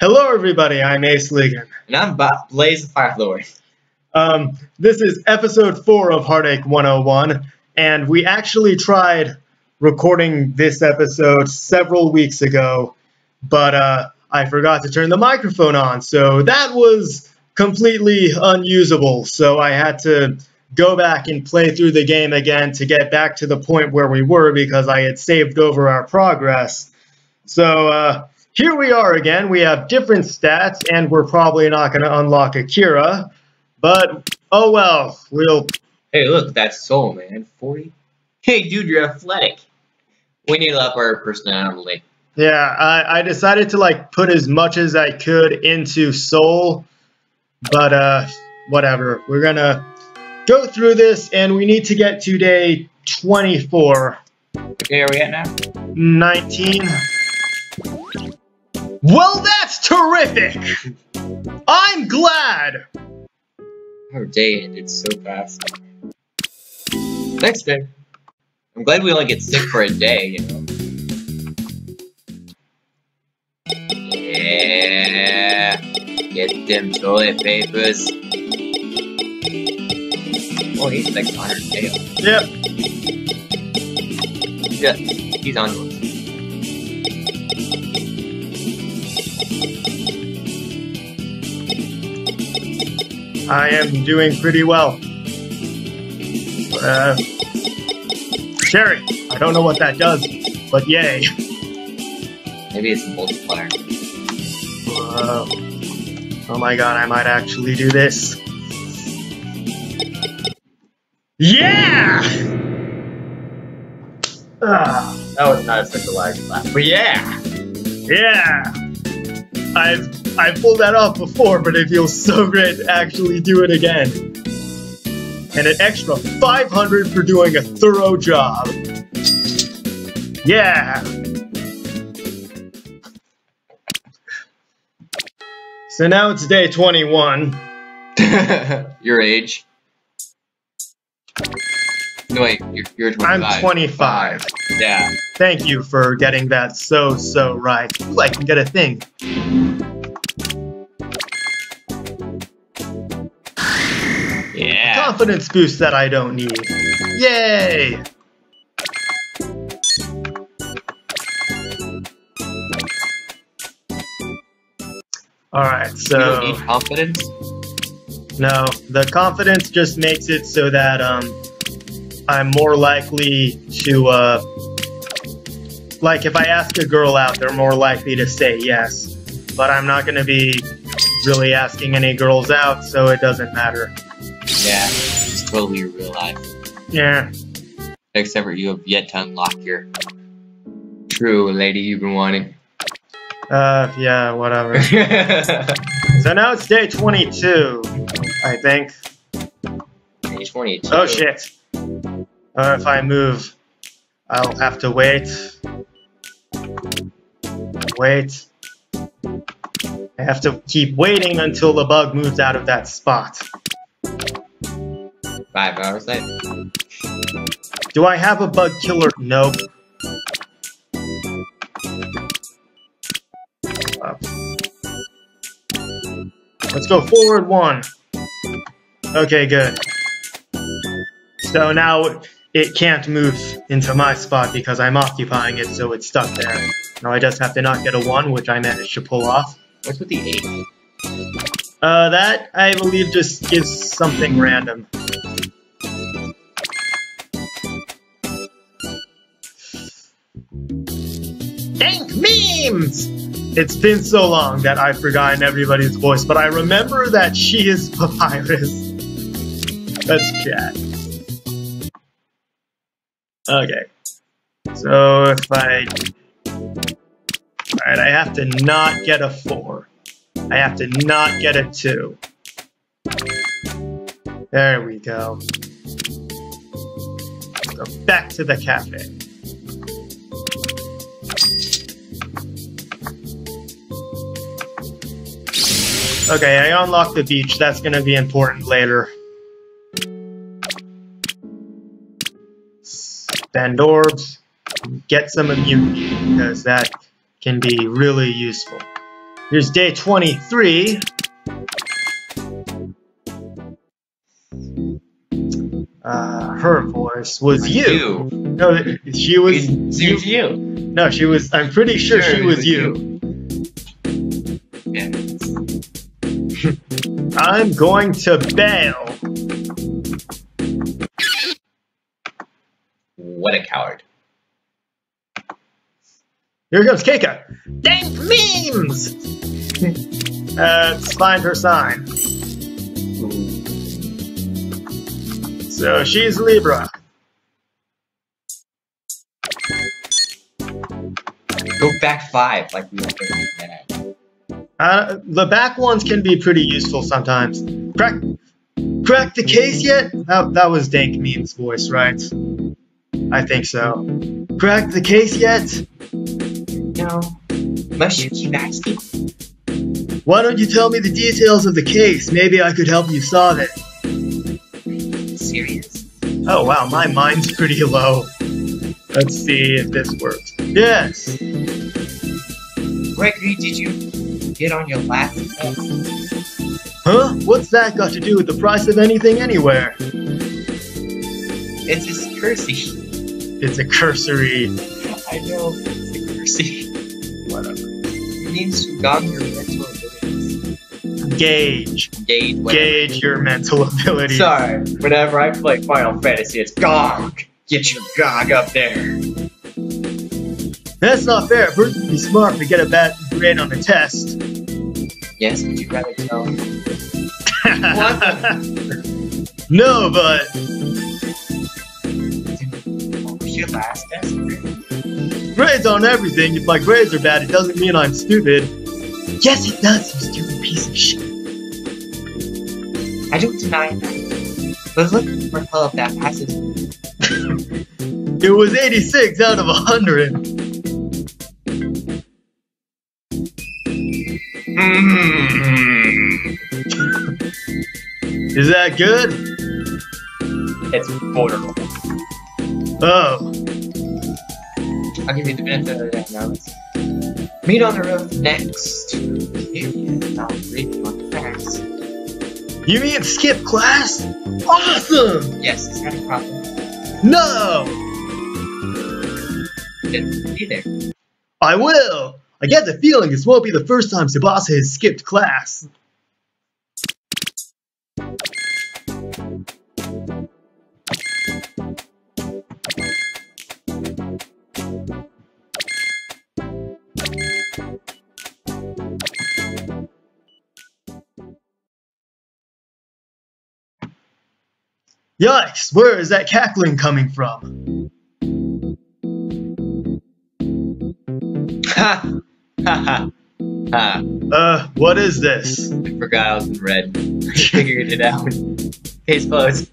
Hello, everybody. I'm Acelegin. And I'm ba- Blaze the Fire Lord. Um, this is episode four of Heartache 101, and we actually tried recording this episode several weeks ago, but uh, I forgot to turn the microphone on, so that was completely unusable. So I had to go back and play through the game again to get back to the point where we were because I had saved over our progress. So uh, here we are again. We have different stats, and we're probably not going to unlock Akira. But, oh well, we'll... Hey, look, that's Soul, man. 40? Hey, dude, you're athletic. We need to up our personality. Yeah, I, I decided to, like, put as much as I could into Soul. But, uh, whatever. We're gonna go through this, and we need to get to day 24. Okay, are we at now? 19. Well, that's terrific! I'm glad! Our day ended so fast. Next day. I'm glad we only get sick for a day, you know. Yeah. Get them toilet papers. Oh, he's like on 100 tail. Yep. Yeah, he's on I am doing pretty well. Uh, Sherry, I don't know what that does, but yay. Maybe it's a multiplier. Uh, oh my god, I might actually do this. Yeah! Ah, That was not such a large clap. But yeah! yeah! I've I pulled that off before, but it feels so great to actually do it again. And an extra 500 for doing a thorough job. Yeah! So now it's day 21. Your age? No, wait, you're, you're 25. I'm 25. Yeah. Thank you for getting that so, so right. I can get a thing. Confidence boost that I don't need. Yay! Alright, so... You don't need confidence? no, the confidence just makes it so that um I'm more likely to uh like if I ask a girl out, they're more likely to say yes. But I'm not gonna be really asking any girls out, so it doesn't matter. Yeah. It's totally real life. Yeah. Except for you have yet to unlock your true lady you've been wanting. Uh, yeah, whatever. so now it's day 22, I think. Age 22. Oh shit. Uh, if I move, I'll have to wait. Wait. I have to keep waiting until the bug moves out of that spot. Five hours late. Do I have a bug killer? Nope. Up. Let's go forward one. Okay, good. So now it can't move into my spot because I'm occupying it, so it's stuck there. Now I just have to not get a one, which I managed to pull off. What's with the eight? Uh, that, I believe, just gives something random. Dank memes! It's been so long that I've forgotten everybody's voice, but I remember that she is Papyrus. Let's chat. Okay. So if I... Alright, I have to not get a 4. I have to not get a 2. There we go. Go back to the cafe. Okay, I unlocked the beach. That's gonna be important later. Spend orbs. Get some immunity, because that can be really useful. Here's day 23. Uh, her voice was you. You. No, she was Seems you. No, she was. I'm pretty sure she it was you. Yeah. I'm going to bail. What a coward. Here comes Keika. Dank memes. uh, let's find her sign. So she's Libra. Go back five, like we were doing. Uh, the back ones can be pretty useful sometimes. Crack, crack the case yet? That, that was Dank Meme's voice, right? I think so. Crack the case yet? No. Must you keep asking? Why don't you tell me the details of the case? Maybe I could help you solve it. Serious? Oh wow, my mind's pretty low. Let's see if this works. Yes. Gregory, did you get on your last test? Huh? What's that got to do with the price of anything anywhere? It's just cursey. It's a cursory. I know. It's a cursey. Whatever. It means to gauge your mental abilities. Gauge. Gauge whatever. Gauge your mental ability. Sorry, whenever I play Final Fantasy, it's GOG! Get your GOG up there! That's not fair. A person would be smart to get a bad grade on a test. Yes, would you rather tell no, but What was your last test? grades on everything. If my grades are bad, it doesn't mean I'm stupid. Yes, it does, you stupid piece of shit. I don't deny that. But look for help that passes. It was 86 out of 100. Is that good? It's borderline. Oh, I'll give you the benefit of the doubt now. Meet on the road next. Period. I'll read you on the facts. you mean skip class? Awesome! Yes, is that a problem? No! Then be there. I will! I get the feeling this won't be the first time Tsubasa has skipped class. Yikes, where is that cackling coming from? Ha! Ha ha! Ha! Uh, what is this? I forgot I was in red. I figured it out. Case closed.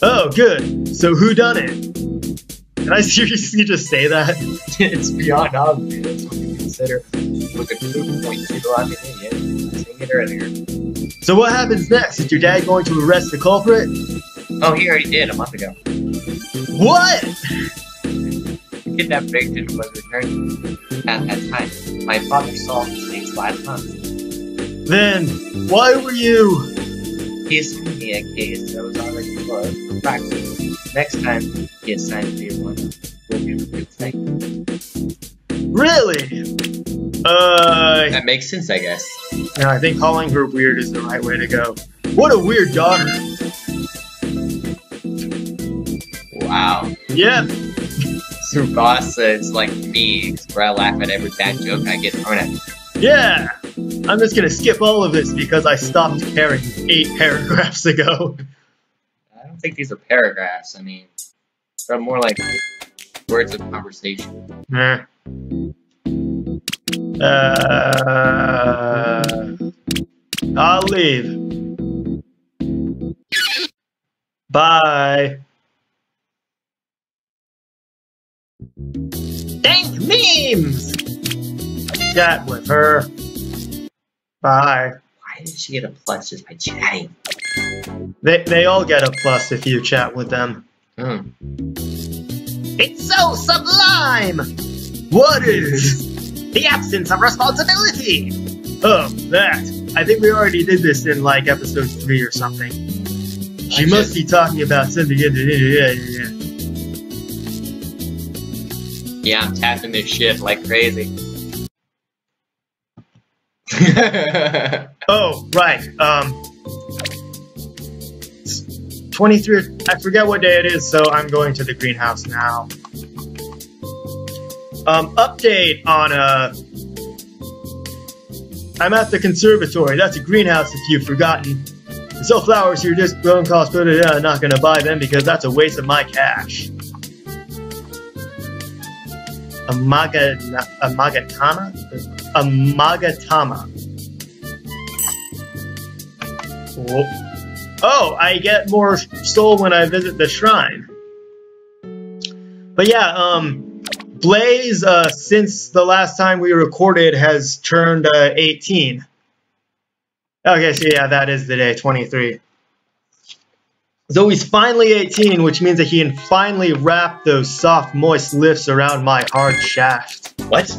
Oh, good. So who done it? Did I seriously just say that? it's beyond obvious when you consider look at 2.2 I'm an idiot. I was saying it earlier. So what happens next? Is your dad going to arrest the culprit? Oh, he already did a month ago. What? The kidnapped victim was returned at that time. My father saw the case last month. Then, why were you... He assigned me a case that was already closed for practice. Next time he assigns me one, will be a good thing. Really? Uh, That makes sense, I guess. no, I think calling her weird is the right way to go. What a weird daughter. Wow. Yep, Tsubasa is like me, where I laugh at every bad joke I get thrown at yeah. I'm just gonna skip all of this because I stopped caring eight paragraphs ago. I don't think these are paragraphs. I mean, they're more like words of conversation. Meh. Uh, I'll leave. Bye. Dank memes! Chat with her. Bye. Why did she get a plus just by chatting? They, they all get a plus if you chat with them. Hmm. It's so sublime! What is? The absence of responsibility! Oh, that. I think we already did this in like episode three or something. She must be talking about something. Yeah, yeah, yeah. Yeah, I'm tapping this shit like crazy. Oh, right. Um, 23. I forget what day it is, so I'm going to the greenhouse now. Um, update on uh. I'm at the conservatory. That's a greenhouse if you've forgotten. Sell flowers here just don't cost, but I'm not gonna buy them because that's a waste of my cash. A maga, a magatama, a magatama. Oh, I get more soul when I visit the shrine. But yeah, um, Blaze, uh, since the last time we recorded, has turned uh, 18. Okay, so yeah, that is the day, 23. So he's finally 18, which means that he can finally wrap those soft, moist lifts around my hard shaft. what?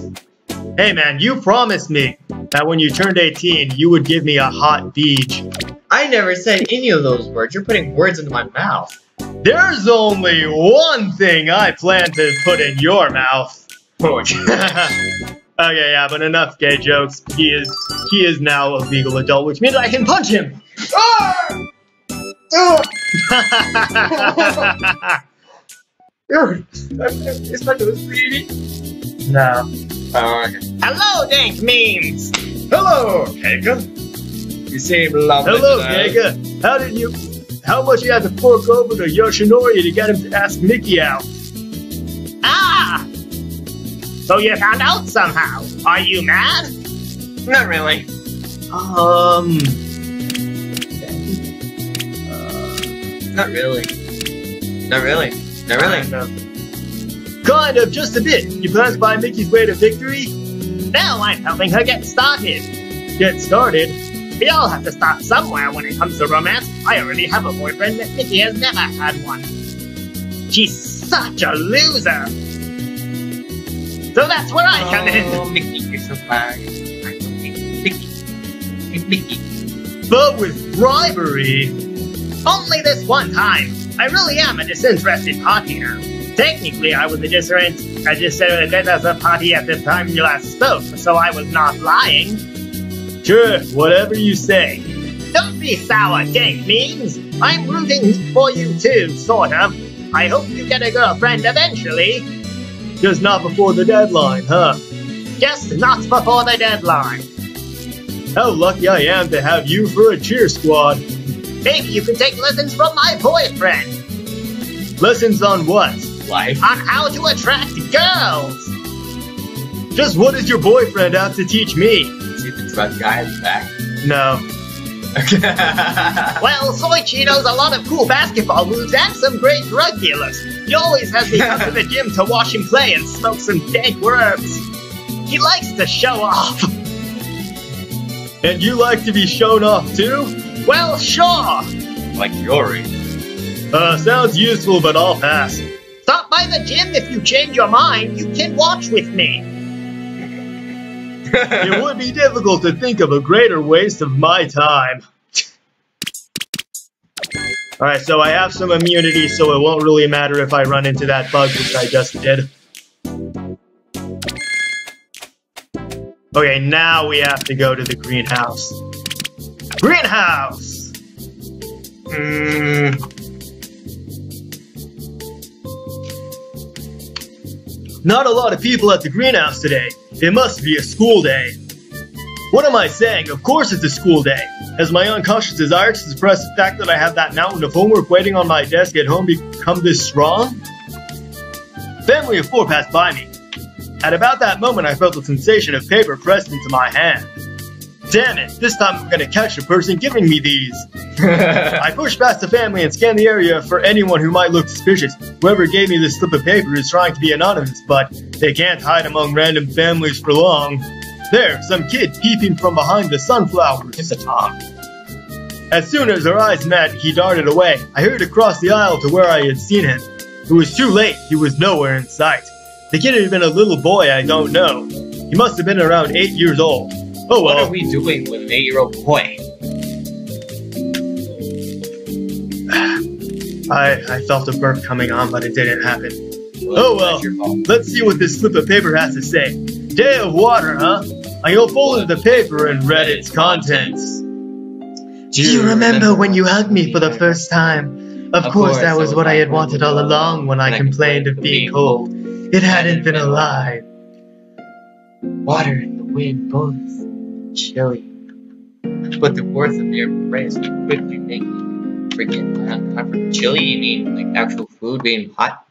Hey man, you promised me that when you turned 18, you would give me a hot beach. I never said any of those words. You're putting words into my mouth. There's only one thing I plan to put in your mouth. Oh, okay, yeah, but enough gay jokes. He is he is now a legal adult, which means I can punch him. Ah! It's not those baby. no. Oh, okay. Hello, Dank Memes! Hello, Kega. You seem lovely. Hello, today. Giga. How did you? How much you had to fork over to Yoshinori to get him to ask Mickey out? Ah! So you found out somehow. Are you mad? Not really. Um, Not really. Not really. Not really. kind of. Kind of, just a bit. You plan to buy Mickey's way to victory? Now I'm helping her get started. Get started. We all have to start somewhere when it comes to romance. I already have a boyfriend, but Mickey has never had one. She's such a loser. So that's where I come Oh, in. Mickey, you're so. I Mickey. Mickey. But with bribery. Only this one time. I really am a disinterested partier. Technically, I was a disinterested, I just said that as a party at the time you last spoke, so I was not lying. Sure, whatever you say. Don't be sour, Dank Means. I'm rooting for you too, sort of. I hope you get a girlfriend eventually. Just not before the deadline, huh? Just not before the deadline. How lucky I am to have you for a cheer squad. Maybe you can take lessons from my boyfriend Lessons on what? Life. on how to attract girls. Just what does your boyfriend have to teach me? See the drug guy in the back. No. Well, Soichi knows a lot of cool basketball moves and some great drug dealers. He always has me come to the gym to watch him play and smoke some dank worms. He likes to show off. And you like to be shown off too? Well, sure. like Yori. Uh, sounds useful, but I'll pass. Stop by the gym if you change your mind. You can watch with me. it would be difficult to think of a greater waste of my time. Alright, so I have some immunity, so it won't really matter if I run into that bug, which I just did. Okay, now we have to go to the greenhouse. Greenhouse! Mm, Not a lot of people at the greenhouse today. It must be a school day. What am I saying? Of course it's a school day. Has my unconscious desire to suppress the fact that I have that mountain of homework waiting on my desk at home become this strong? Family of four passed by me. At about that moment, I felt the sensation of paper pressed into my hand. Damn it, this time I'm gonna catch the person giving me these. I push past the family and scan the area for anyone who might look suspicious. Whoever gave me this slip of paper is trying to be anonymous, but they can't hide among random families for long. There, some kid peeping from behind the sunflowers. it's a Tom. As soon as our eyes met, he darted away. I hurried across the aisle to where I had seen him. It was too late, he was nowhere in sight. The kid had been a little boy I don't know. He must have been around eight years old. Oh What well. are we doing with an eight-year-old boy? I I felt a burp coming on, but it didn't happen. Well, Oh, well. That's your fault. Let's see what this slip of paper has to say. Day of water, huh? I unfolded the paper and read its contents. Do you remember when you hugged me for the first time? Of, course, that was what I had wanted all along when I complained of being cold. It hadn't been a lie. Water and the wind both chilly. But the worth of your embrace would quickly make me forget my uncomfort. Chilly, you mean like actual food being hot?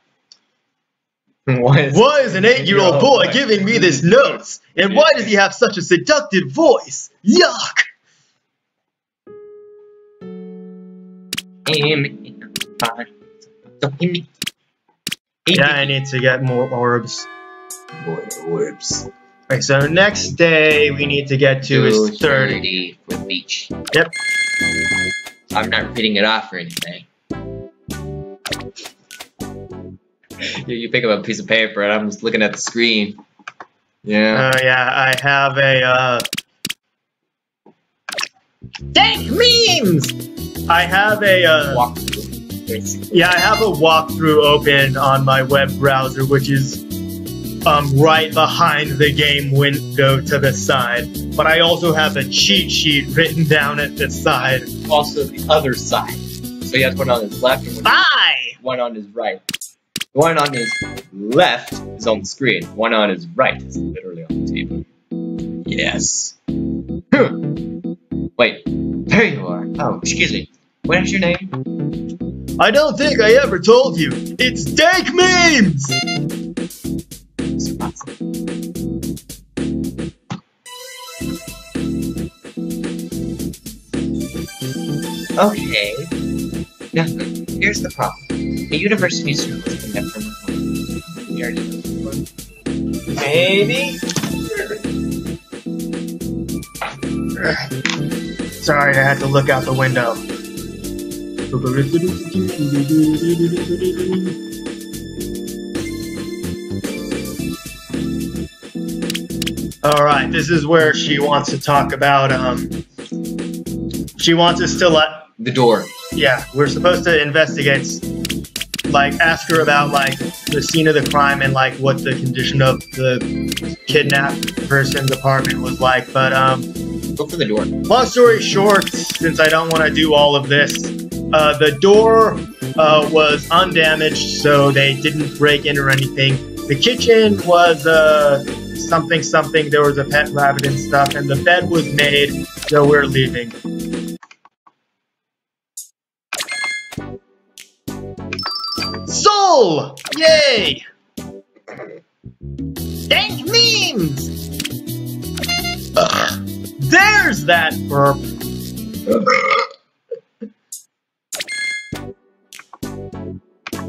Why is, Why is an eight-year-old boy giving me this note? And why does he have such a seductive voice? Yuck! Yeah, I need to get more orbs. More Orbs. Okay, so next day we need to get to is 30. for the beach. Yep. I'm not repeating it off or anything. you, pick up a piece of paper and I'm just looking at the screen. Yeah. Uh, yeah, I have a, uh, Dank memes! I have a, uh, Walk basically. yeah, I have a walkthrough open on my web browser, which is, um, right behind the game window to the side. But I also have a cheat sheet written down at the side. Also the other side. So he has one on his left and one, one on his right. The one on his left is on the screen. One on his right is literally on the table. Yes. Wait, there you are. Oh, excuse me. What is your name? I don't think I ever told you. It's Dank Memes! Okay. Now, here's the problem. The university student was kidnapped from her home. Already know this one. Maybe? Sorry, I had to look out the window. Alright, this is where she wants to talk about, um, she wants us to let, The door. yeah, we're supposed to investigate, like, ask her about, like, the scene of the crime and, like, what the condition of the kidnapped person's apartment was like, but, um, Go for the door. long story short, since I don't want to do all of this, uh, the door uh, was undamaged, so they didn't break in or anything. The kitchen was uh, something something. There was a pet rabbit and stuff, and the bed was made, so we're leaving. Soul! Yay! Dank memes! There's that burp.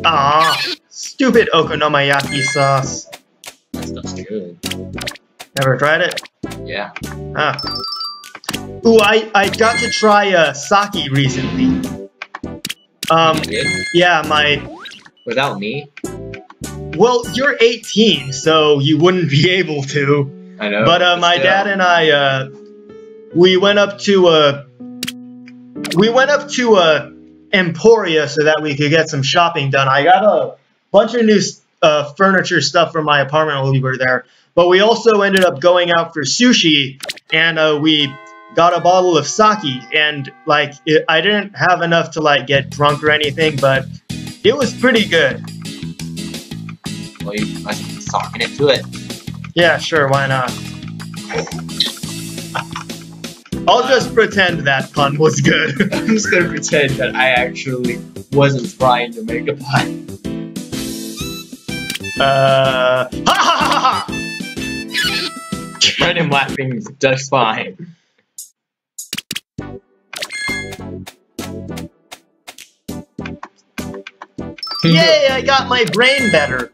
Ah, stupid okonomiyaki sauce. That stuff's good. Never tried it? Yeah. Ah. Ooh, I, I got to try uh, sake recently. Um, yeah, my. Without me? Well, you're 18, so you wouldn't be able to. I know. but uh, my still. dad and I, uh, we went up to uh, we went up to uh, Emporia so that we could get some shopping done. I got a bunch of new uh, furniture stuff for my apartment while we were there. But we also ended up going out for sushi, and uh, we got a bottle of sake. And like, it, I didn't have enough to like get drunk or anything, but it was pretty good. Well, you must be socking it to it. Yeah, sure, why not? I'll just pretend that pun was good. I'm just gonna pretend that I actually wasn't trying to make a pun. Uh, ha ha ha ha! When I'm laughing just fine. Yay, I got my brain better.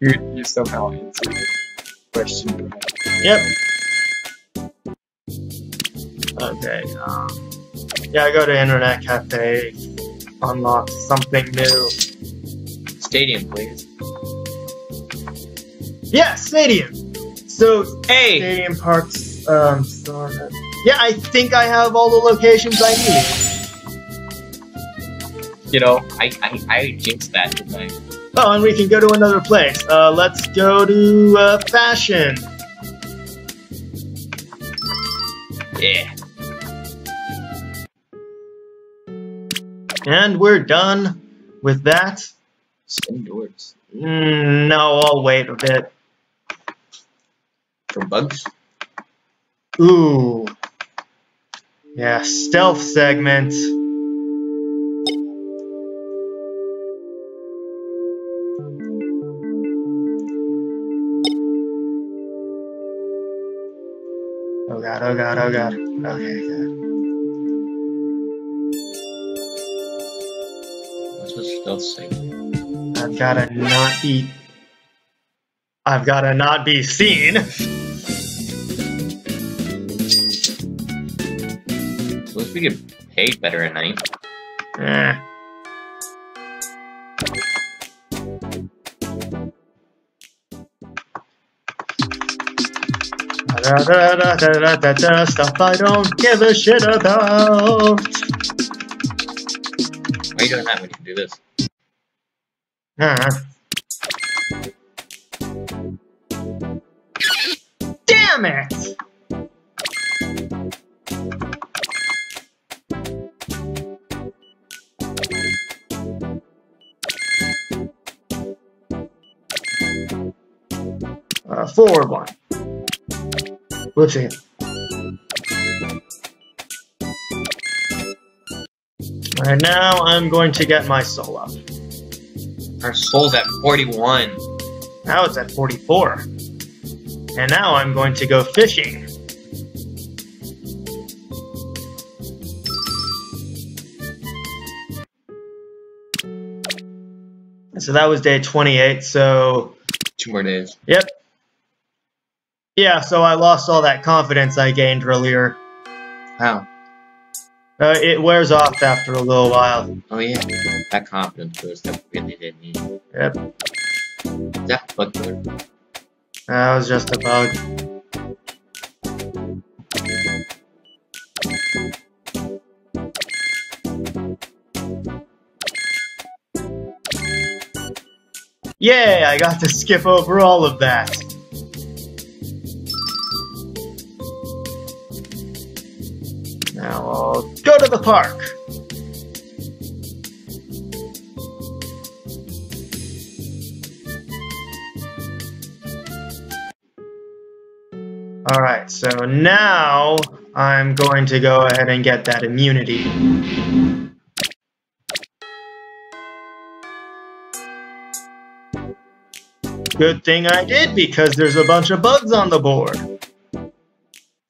You, you somehow answered the question. Yep. Okay, um, yeah, I go to Internet Cafe, unlock something new. Stadium, please. Yeah, Stadium! So, Hey! Stadium Parks. Um. Yeah, I think I have all the locations I need. You know, I I, I jinxed that, didn't I? Oh, and we can go to another place. Uh, let's go to uh, fashion. Yeah. And we're done with that. Spin doors. Mm, no, I'll wait a bit. For bugs? Ooh. Yeah, stealth segment. Oh god, oh god, oh. Okay, good. What's what stealth say? I've gotta not be. I've gotta not be seen. Suppose we get paid better at night. Eh. Stuff I don't give a shit about. Why are you doing that when you can do this? Uh. Damn it! Uh, forward one. Whoopsie. Alright, now I'm going to get my soul up. Our soul's at 41. Now it's at 44. And now I'm going to go fishing. So that was day 28, so Two more days. yep. Yeah, so I lost all that confidence I gained earlier. How? Uh, it wears off after a little while. Oh yeah, that confidence boost that we really did need. Yep, Is that bug that was just a bug. Yay, I got to skip over all of that. The park. Alright, so now I'm going to go ahead and get that immunity. Good thing I did because there's a bunch of bugs on the board.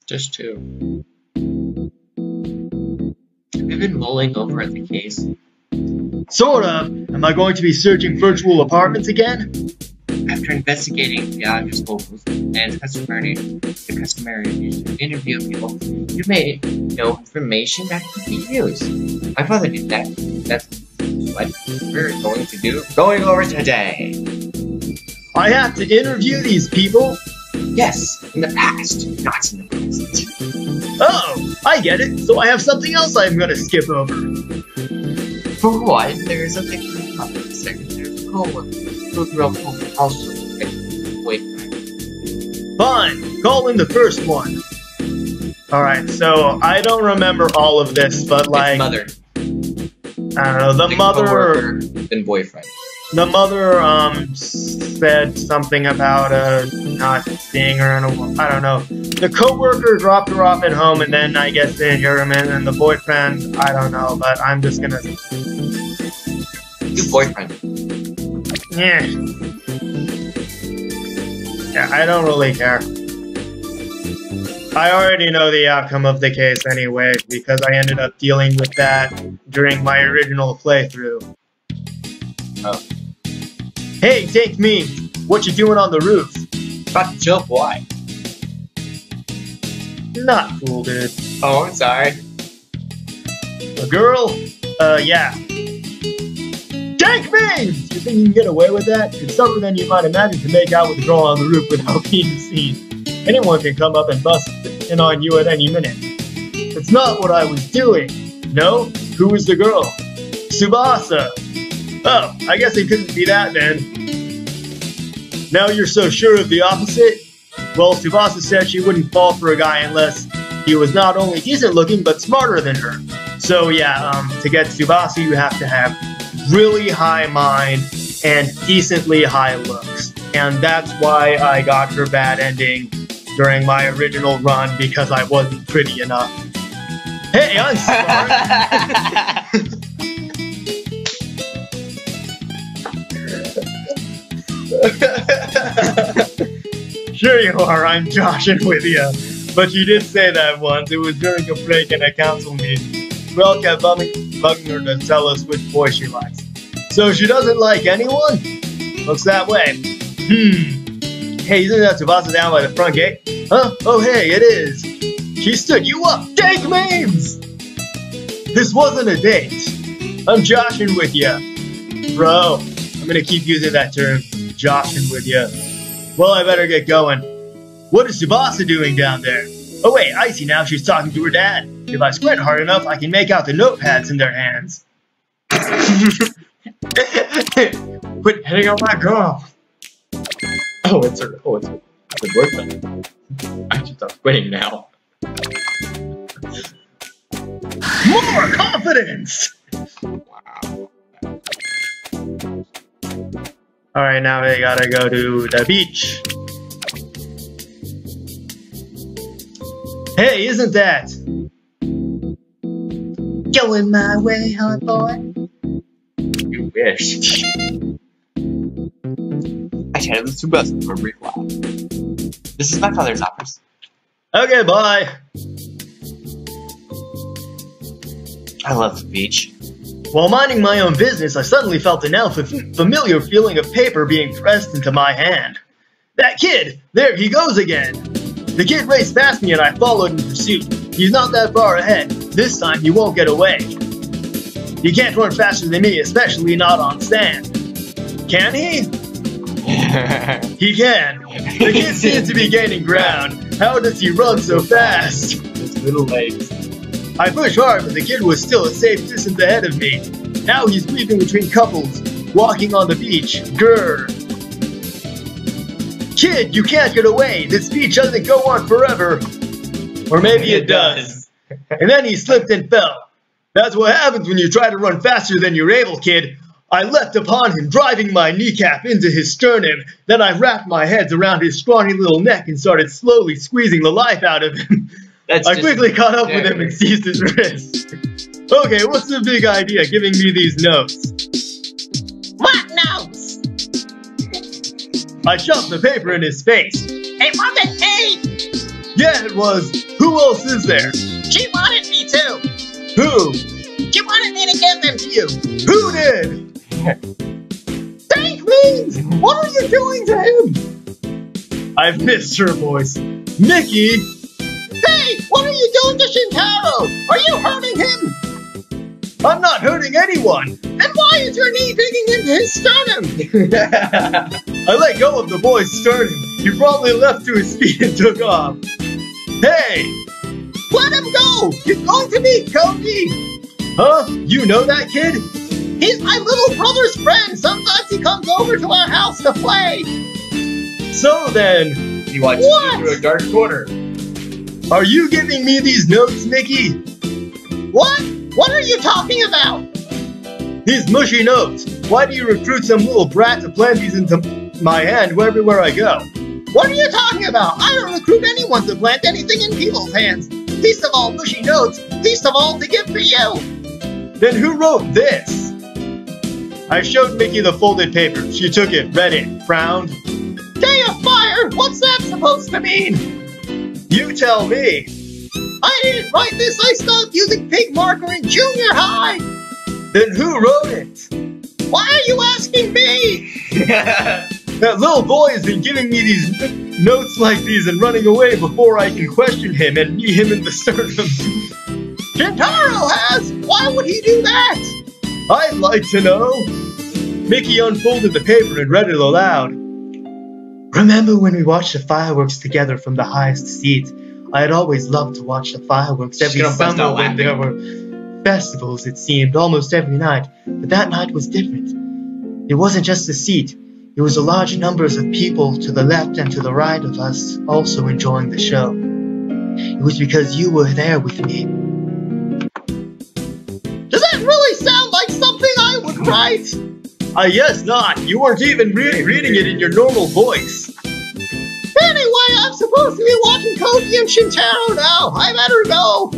Just two. You been mulling over at the case? Sort of. Am I going to be searching virtual apartments again? After investigating the auditor's goals and customary, the customary interview people, you made no information that could be used. My father did that. That's what we're going to do. Going over today. I have to interview these people? Yes, in the past, not in the present. Oh, I get it. So I have something else I'm gonna skip over. For one, there is a picture of the second there's a coworker who grew also boyfriend. Fine, call in the first one. Alright, so I don't remember all of this, but like, His mother, I don't know, the the mother, then boyfriend. the mother, um, said something about, uh, not seeing her in a while. I don't know. The coworker dropped her off at home and then I guess didn't hear him in, and the boyfriend, I don't know, but I'm just gonna, New boyfriend. yeah. Yeah, I don't really care. I already know the outcome of the case anyway, because I ended up dealing with that during my original playthrough. Oh. Hey, take me! What you doing on the roof? About to jump, why? Not cool, dude. Oh, I'm sorry. A girl? Uh, yeah. Tank beans! You think you can get away with that? It's something than you might imagine to make out with a girl on the roof without being seen. Anyone can come up and bust in on you at any minute. It's not what I was doing. No? Who was the girl? Tsubasa. Oh, I guess it couldn't be that then. Now you're so sure of the opposite? Well, Tsubasa said she wouldn't fall for a guy unless he was not only decent looking, but smarter than her. So yeah, um, to get Tsubasa, you have to have really high mind and decently high looks. And that's why I got her bad ending during my original run because I wasn't pretty enough. Hey, I'm. sure you are, I'm joshing with you. But you did say that once. It was during a break in a council meeting. We all kept bugging, her to tell us which boy she likes. So she doesn't like anyone? Looks that way. Hmm. Hey, isn't that Tsubasa down by the front gate? Huh? Oh, hey, it is. She stood you up. Dank memes! This wasn't a date. I'm joshing with you. Bro, I'm gonna keep using that term, joshing with you. Well, I better get going. What is Tsubasa doing down there? Oh wait, I see now she's talking to her dad. If I squint hard enough, I can make out the notepads in their hands. Quit hitting on my girl. Oh, it's her. Oh, it's her, it's her boyfriend. I should stop quitting now. More confidence! Alright, now we gotta go to the beach. Hey, isn't that? Going my way, hot boy. You wish. I chatted with Tsubasa for a brief while. This is my father's office. Okay, bye. I love the beach. While minding my own business, I suddenly felt an now familiar feeling of paper being pressed into my hand. That kid! There he goes again! The kid raced past me and I followed in pursuit. He's not that far ahead. This time he won't get away. He can't run faster than me, especially not on sand. Can he? He can. The kid seems to be gaining ground. How does he run so fast? His little legs. I pushed hard, but the kid was still a safe distance ahead of me. Now he's weaving between couples, walking on the beach. Grr. Kid, you can't get away. This beach doesn't go on forever. Or maybe it does. And then he slipped and fell. That's what happens when you try to run faster than you're able, kid. I leapt upon him, driving my kneecap into his sternum. Then I wrapped my head around his scrawny little neck and started slowly squeezing the life out of him. That's I quickly caught up with him and seized his wrist. Okay, what's the big idea giving me these notes? What notes? I shoved the paper in his face. It wasn't me! Yeah, it was. Who else is there? She wanted me to! Who? She wanted me to give them to you! Who did? Thank means! What are you doing to him? I've missed her voice. Mickey! Hey! What are you doing to Shintaro? Are you hurting him? I'm not hurting anyone! Then why is your knee digging into his sternum? I let go of the boy's sternum. He probably left to his feet and took off. Hey! Let him go! He's going to meet Cody! Huh? You know that kid? He's my little brother's friend! Sometimes he comes over to our house to play! So then, He watches What? into a dark corner. Are you giving me these notes, Mickey? What? What are you talking about? These mushy notes. Why do you recruit some little brat to plant these into my hand everywhere I go? What are you talking about? I don't recruit anyone to plant anything in people's hands. Least of all mushy notes. Least of all to give for you. Then who wrote this? I showed Mickey the folded paper. She took it, read it, frowned. Day of fire. What's that supposed to mean? You tell me. I didn't write this. I stopped using pink marker in junior high. Then who wrote it? Why are you asking me? That little boy has been giving me these notes like these and running away before I can question him and knee him in the sternum. Shintaro has. Why would he do that? I'd like to know. Mickey unfolded the paper and read it aloud. Remember when we watched the fireworks together from the highest seat? I had always loved to watch the fireworks every gonna summer when there were festivals, it seemed, almost every night. But that night was different. It wasn't just the seat. It was the large numbers of people to the left and to the right of us also enjoying the show. It was because you were there with me. Does that really sound like something I would write? Uh, I guess not. You weren't even re- reading it in your normal voice. Anyway, I'm supposed to be watching Cody and Shintaro now. Oh, I better go.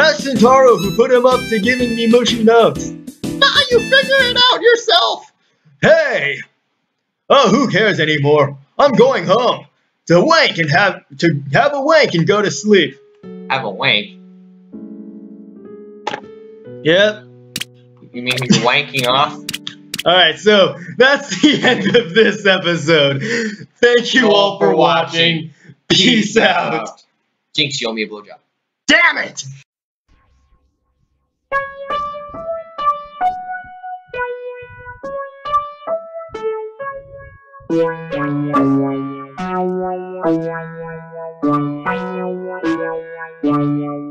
Ask Shintaro who put him up to giving me mushy notes. Now you figure it out yourself. Hey! Oh, who cares anymore? I'm going home to wank and have to have a wank and go to sleep. Have a wank. Yep. You mean he's wanking off? All right, so that's the end of this episode. Thank you all for watching. Peace out. Jinx, you owe me a blowjob. Damn it! Wow.